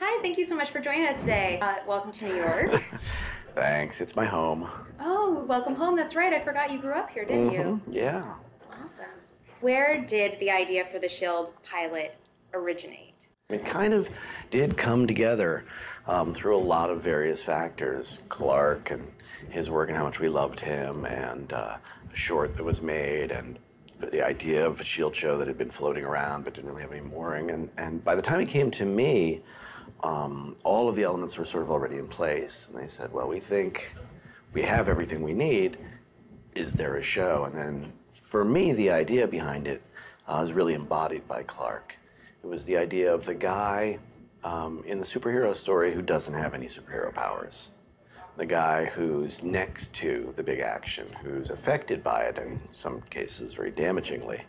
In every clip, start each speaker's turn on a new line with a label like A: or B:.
A: Hi, thank you so much for joining us today. Uh, welcome to New York.
B: Thanks. It's my home.
A: oh, welcome home. That's right. I forgot you grew up here, didn't you?
B: Mhm, Yeah.
A: Awesome. Where did the idea for the Shield pilot originate?
B: It kind of did come together um, through a lot of various factors. Clark and his work and how much we loved him, and uh, a short that was made, and the idea of a Shield show that had been floating around but didn't really have any mooring. And, and by the time it came to me, um, all of the elements were sort of already in place. And they said, well, we think we have everything we need. Is there a show? And then for me, the idea behind it uh, was really embodied by Clark. It was the idea of the guy um, in the superhero story who doesn't have any superhero powers. The guy who's next to the big action, who's affected by it, in some cases very damagingly.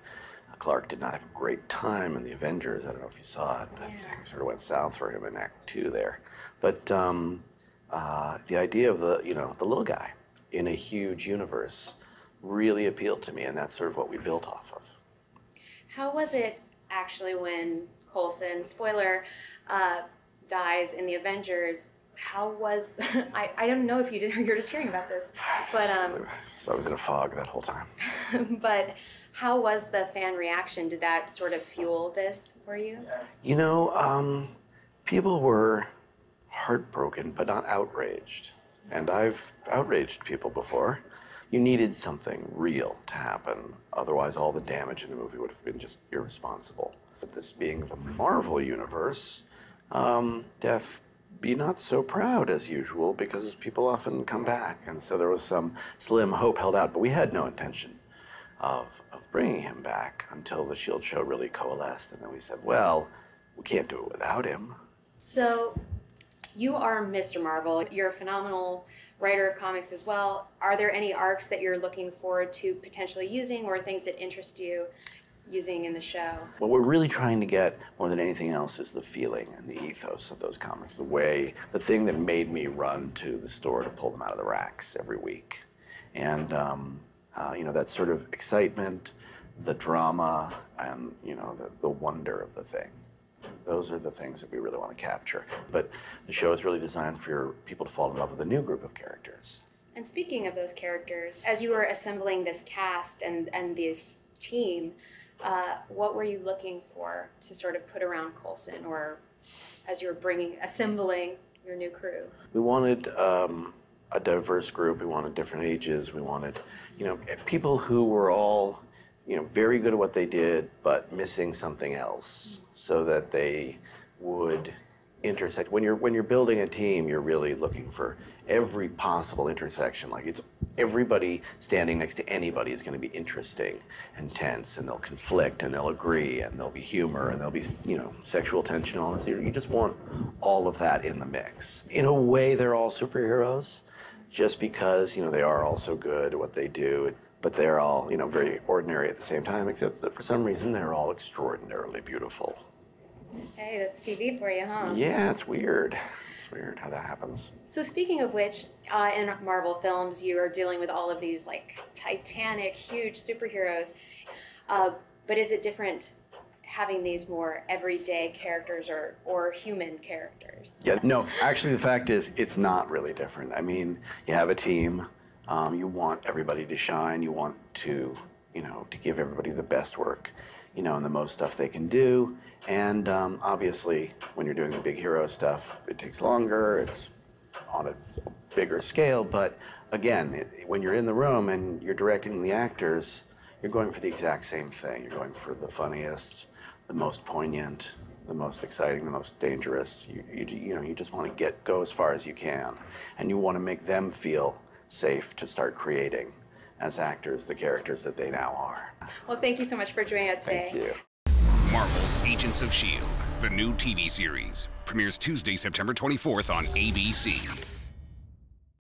B: Clark did not have a great time in the Avengers. I don't know if you saw it, but things sort of went south for him in Act Two there. But um, uh, the idea of the you know the little guy in a huge universe really appealed to me, and that's sort of what we built off of.
A: How was it actually when Coulson, spoiler, uh, dies in the Avengers? How was I? I don't know if you did. You're just hearing about this, but um,
B: So I was in a fog that whole time.
A: but how was the fan reaction? Did that sort of fuel this for you?
B: You know, um, people were heartbroken, but not outraged. And I've outraged people before. You needed something real to happen, otherwise, all the damage in the movie would have been just irresponsible. But this being the Marvel universe, um, death be not so proud as usual because people often come back. And so there was some slim hope held out, but we had no intention of, of bringing him back until the Shield show really coalesced. And then we said, well, we can't do it without him.
A: So, you are Mr. Marvel. You're a phenomenal writer of comics as well. Are there any arcs that you're looking forward to potentially using or things that interest you using in the show?
B: What we're really trying to get more than anything else is the feeling and the ethos of those comics, the way, the thing that made me run to the store to pull them out of the racks every week. And, um, uh, you know, that sort of excitement, the drama, and, you know, the, the wonder of the thing. Those are the things that we really want to capture. But the show is really designed for people to fall in love with a new group of characters.
A: And speaking of those characters, as you were assembling this cast and, and this team, uh, what were you looking for to sort of put around Coulson or as you were bringing, assembling your new crew?
B: We wanted um, a diverse group. We wanted different ages. We wanted, you know, people who were all, you know, very good at what they did, but missing something else, so that they would intersect. When you're when you're building a team, you're really looking for every possible intersection. Like it's everybody standing next to anybody is going to be interesting and tense, and they'll conflict, and they'll agree, and there'll be humor, and there'll be you know sexual tension, all this. You just want all of that in the mix. In a way, they're all superheroes, just because you know they are all so good at what they do. But they're all, you know, very ordinary at the same time, except that for some reason they're all extraordinarily beautiful.
A: Hey, that's TV for you, huh?
B: Yeah, it's weird. It's weird how that happens.
A: So speaking of which, uh, in Marvel films, you are dealing with all of these like titanic, huge superheroes. Uh, but is it different having these more everyday characters or or human characters?
B: Yeah, no, actually, the fact is, it's not really different. I mean, you have a team, um, you want everybody to shine, you want to, you know, to give everybody the best work, you know, and the most stuff they can do. And um, obviously, when you're doing the big hero stuff, it takes longer, it's on a bigger scale. But again, it, when you're in the room and you're directing the actors, you're going for the exact same thing. You're going for the funniest, the most poignant, the most exciting, the most dangerous. You, you, you know, you just want to get go as far as you can, and you want to make them feel safe to start creating as actors the characters that they now are.
A: Well, thank you so much for joining us today.
B: Thank you.
C: Marvel's Agents of S.H.I.E.L.D., the new TV series, premieres Tuesday, September 24th on ABC.